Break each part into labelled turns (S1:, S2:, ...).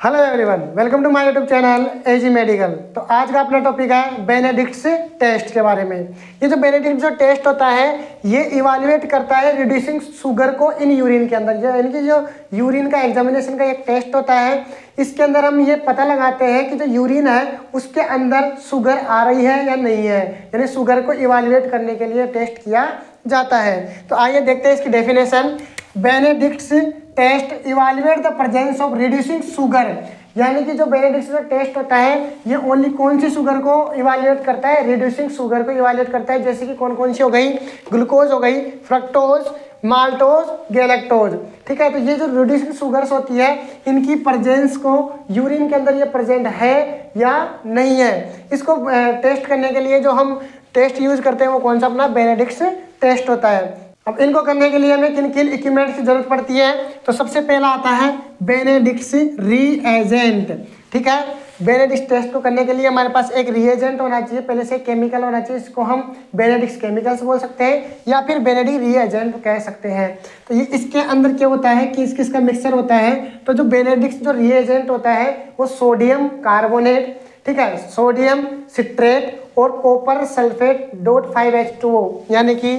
S1: Hello everyone welcome to my YouTube channel AG medical तो आज का अपना टॉपिक है बेनेडिक्ट्स टेस्ट के बारे में। ये जो बेनेडिक्ट जो टेस्ट होता है, ये इवालुएट करता है रिड्यूसिंग शुगर को इन यूरिन के अंदर। यानी कि जो यूरिन का एग्जामिनेशन का एक टेस्ट होता है, इसके अंदर हम ये पता लगाते हैं कि जो यूरिन है, उसके अंदर शुगर आ रही है या नहीं है। यानी शुगर को इवालुएट करने के लिए टेस्ट किया जाता है। तो आइए देखते हैं इसकी definition Benedict's test evaluate the presence of reducing sugar यानी कि जो बेनेडिक्ट्स का टेस्ट होता है, ये ओनली कौन सी शुगर को इवालुएट करता है? रिड्यूसिंग शुगर को इवालुएट करता है। जैसे कि कौन कौन सी हो गई? ग्लूकोज हो गई फ्रक्टोज माल्टोज गैलेक्टोज ठीक है? तो ये जो रिड्यूसिंग शुगर्स होती है, इनकी प्रजेंस को यूरिन के अंदर ये प्रेजेंट है या नहीं है? इसको टेस्ट करने के लिए जो हम टेस्ट यूज़ करते हैं, वो कौन सा अपना बेनेडिक्स टेस्ट होता है। अब इनको करने के लिए हमें किन किन इक्विपमेंट की ज़रूरत पड़ती है? तो सबसे पहला आता है बेनेडिक्स रीएजेंट ठीक है? बेनेडिक्स टेस्ट को करने के लिए हमारे पास एक रिएजेंट होना चाहिए। पहले से केमिकल होना चाहिए, इसको हम बेनेडिक्स केमिकल्स बोल सकते हैं, या फिर बेनेडिक रिएजेंट कह सकते हैं। तो ये इसके अंदर क्या होता है? किस किस का मिक्सचर होता है? तो जो बेनेडिक्स जो रिएजेंट होता है, वो सोडियम कार्बोनेट ठीक है? सोडियम सिट्रेट और copper sulphate dot five H two यानी कि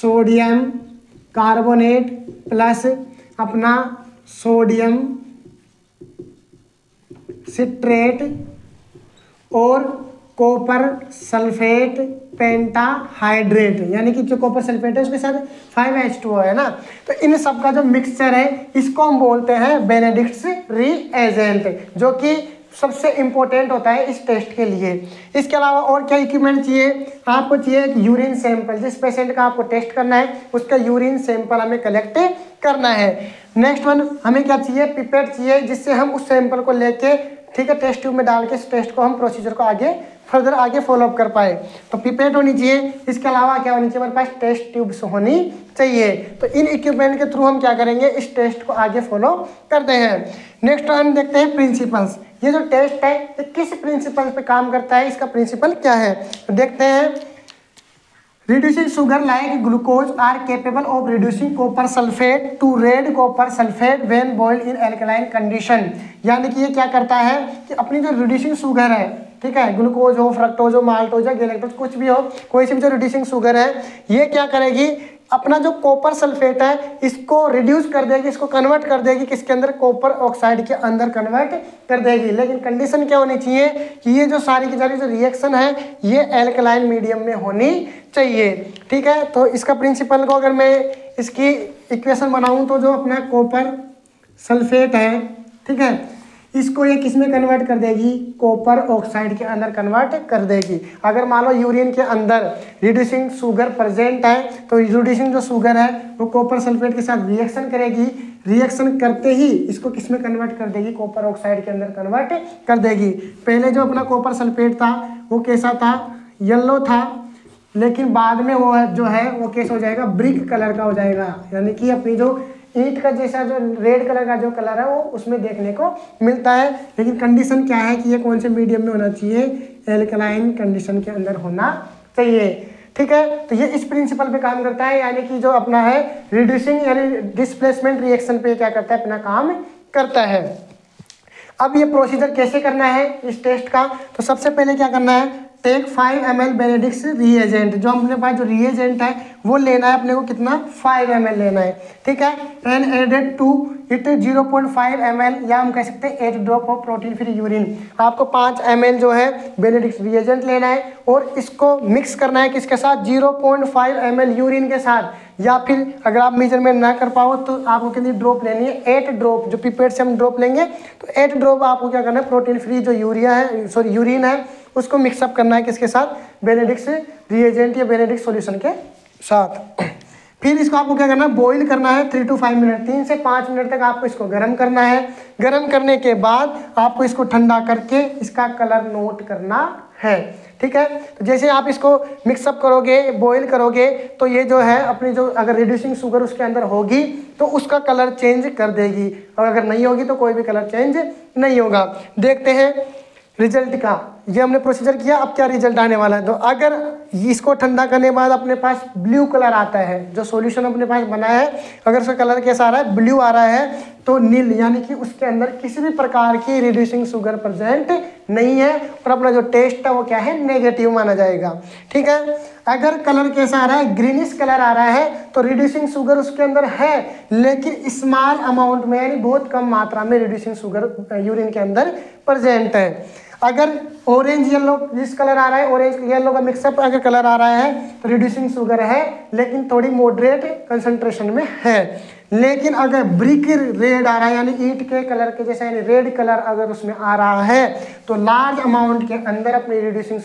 S1: सोडियम कार्बोनेट प्लस अपना सोडियम सिट्रेट और कॉपर सल्फेट पेंटाहाइड्रेट यानी कि जो कॉपर सल्फेट है उसके साथ फाइव एच टू है ना? तो इन सब का जो मिक्सचर है, इसको हम बोलते हैं बेनेडिक्ट्स रीएजेंट जो कि सबसे इम्पोर्टेंट होता है इस टेस्ट के लिए। इसके अलावा और क्या इक्विपमेंट चाहिए? आपको चाहिए एक यूरिन सैंपल जिस पेशेंट का आपको टेस्ट करना है, उसका यूरिन सैंपल हमें कलेक्ट करना है। नेक्स्ट वन हमें क्या चाहिए? पिपेट चाहिए, जिससे हम उस सैंपल को लेके ठीक है टेस्ट ट्यूब में डाल के इस टेस्ट को हम प्रोसीजर को आगे फर्दर आगे फॉलोअप कर पाए। तो पिपेट होनी चाहिए। इसके अलावा क्या होनी चाहिए? हमारे पास टेस्ट ट्यूब्स होनी चाहिए। तो इन इक्विपमेंट के थ्रू हम क्या करेंगे? इस टेस्ट को आगे फॉलो करते हैं। नेक्स्ट हम देखते हैं प्रिंसिपल्स ये जो टेस्ट है, ये किस प्रिंसिपल पे काम करता है? इसका प्रिंसिपल क्या है? तो देखते हैं। Reducing sugar like glucose are capable of reducing copper sulphate to red copper sulphate when boiled in alkaline condition यानी कि ये क्या करता है कि अपनी जो रिड्यूसिंग शुगर है, ठीक है ग्लूकोज हो फ्रक्टोज हो माल्टोज या गैलेक्टोज कुछ भी हो, कोई सी भी जो रिड्यूसिंग शुगर है, ये क्या करेगी? अपना जो कॉपर सल्फेट है, इसको रिड्यूस कर देगी, इसको कन्वर्ट कर देगी, किसके अंदर? कॉपर ऑक्साइड के अंदर कन्वर्ट कर देगी। लेकिन कंडीशन क्या होनी चाहिए कि ये जो सारी की सारी जो रिएक्शन है, ये एल्कलाइन मीडियम में होनी चाहिए। ठीक है? तो इसका प्रिंसिपल को अगर मैं इसकी इक्वेशन बनाऊँ तो जो अपना कॉपर सल्फेट है, ठीक है इसको ये किसमें कन्वर्ट कर देगी? कॉपर ऑक्साइड के अंदर कन्वर्ट कर देगी। अगर मान लो यूरिन के अंदर रिड्यूसिंग शुगर प्रेजेंट है तो रिड्यूसिंग जो शुगर है, वो कॉपर सल्फेट के साथ रिएक्शन करेगी। रिएक्शन करते ही इसको किसमें कन्वर्ट कर देगी? कॉपर ऑक्साइड के अंदर कन्वर्ट कर देगी। पहले जो अपना कॉपर सल्फेट था, वो कैसा था? येल्लो था। लेकिन बाद में वो जो है, वो कैसा हो जाएगा? ब्रिक कलर का हो जाएगा। यानी कि अपनी जो ईट का जैसा जो रेड कलर का जो कलर है, वो उसमें देखने को मिलता है। लेकिन कंडीशन क्या है कि ये कौन से मीडियम में होना चाहिए? एल्कलाइन कंडीशन के अंदर होना चाहिए। ठीक है? तो ये इस प्रिंसिपल पे काम करता है, यानी कि जो अपना है रिड्यूसिंग यानी डिस्प्लेसमेंट रिएक्शन पे क्या करता है? अपना काम करता है। अब ये प्रोसीजर कैसे करना है? इस टेस्ट का। तो सबसे पहले क्या करना है? Take five M L Benedict's reagent जो अपने पास जो रीएजेंट है, वो लेना है अपने को कितना? फाइव एम एल लेना है। ठीक है? And added to it zero point five M L या हम कह सकते हैं eight drop of protein free urine आपको पाँच एम एल जो है बेनेडिक्स रिएजेंट लेना है, और इसको मिक्स करना है किसके साथ? Zero point five M L urine के साथ। या फिर अगर आप मेज़रमेंट ना कर पाओ तो आपको कितनी ड्रॉप लेनी है? एट ड्रॉप जो पिपेट से हम ड्रॉप लेंगे तो एट ड्रॉप आपको क्या करना है? प्रोटीन फ्री जो यूरिया है सॉरी यूरिन है उसको मिक्सअप करना है किसके साथ? बेनेडिक्स रिएजेंट या बेनेडिक्स सॉल्यूशन के साथ। फिर इसको आपको क्या करना है? बॉईल करना है थ्री टू फाइव मिनट तीन से पाँच मिनट तक आपको इसको गर्म करना है। गर्म करने के बाद आपको इसको ठंडा करके इसका कलर नोट करना है। ठीक है? तो जैसे आप इसको मिक्सअप करोगे बॉईल करोगे तो ये जो है अपनी जो अगर रिड्यूसिंग शुगर उसके अंदर होगी तो उसका कलर चेंज कर देगी। और अगर नहीं होगी तो कोई भी कलर चेंज नहीं होगा। देखते हैं रिज़ल्ट का। ये हमने प्रोसीजर किया, अब क्या रिज़ल्ट आने वाला है? तो अगर इसको ठंडा करने के बाद अपने पास ब्लू कलर आता है, जो सॉल्यूशन अपने पास बना है, अगर उसका कलर कैसा आ रहा है ब्लू आ रहा है तो नील, यानी कि उसके अंदर किसी भी प्रकार की रिड्यूसिंग शुगर प्रेजेंट नहीं है और अपना जो टेस्ट है वो क्या है? नेगेटिव माना जाएगा। ठीक है? अगर कलर कैसा आ रहा है? ग्रीनिश कलर आ रहा है तो रिड्यूसिंग शुगर उसके अंदर है, लेकिन स्मॉल अमाउंट में यानी बहुत कम मात्रा में रिड्यूसिंग शुगर यूरिन के अंदर प्रेजेंट है। अगर ऑरेंज येलो जिस कलर आ रहा है ऑरेंज येलो का मिक्सअप अगर कलर आ रहा है तो रिड्यूसिंग शुगर है, लेकिन थोड़ी मॉडरेट कंसंट्रेशन में है। लेकिन अगर ब्रिक रेड आ रहा है, यानी ईट के कलर के जैसे, यानी रेड कलर अगर उसमें आ रहा है तो लार्ज अमाउंट के अंदर अपनी रिड्यूसिंग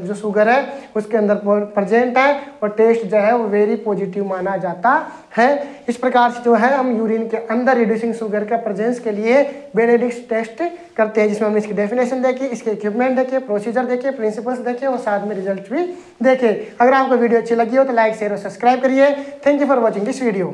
S1: जो शुगर है, उसके अंदर प्रेजेंट है और टेस्ट जो है वो वेरी पॉजिटिव माना जाता है। इस प्रकार से जो है, हम यूरिन के अंदर रिड्यूसिंग शुगर का प्रजेंस के लिए बेनेडिक्स टेस्ट करते हैं, जिसमें हमने इसकी डेफिनेशन देखी, इसके इक्विपमेंट देखे प्रोसीजर देखे प्रिंसिपल्स देखे और साथ में रिज़ल्ट भी देखे। अगर आपको वीडियो अच्छी लगी हो तो लाइक शेयर और सब्सक्राइब करिए। Thank you for watching this video